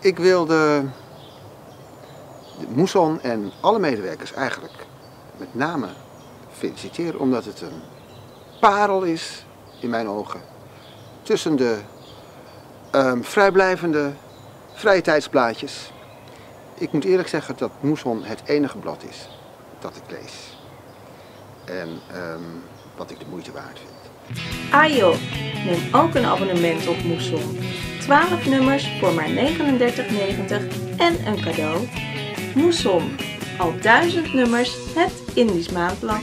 Ik wilde de Moeson en alle medewerkers eigenlijk met name feliciteren, omdat het een parel is, in mijn ogen, tussen de ehm, vrijblijvende vrije tijdsblaadjes. Ik moet eerlijk zeggen dat Moeson het enige blad is dat ik lees. En ehm, wat ik de moeite waard vind. Ajo, neem ook een abonnement op Moesson. 12 nummers voor maar 39,90 en een cadeau. Moesson, al duizend nummers, het Indisch Maandblad.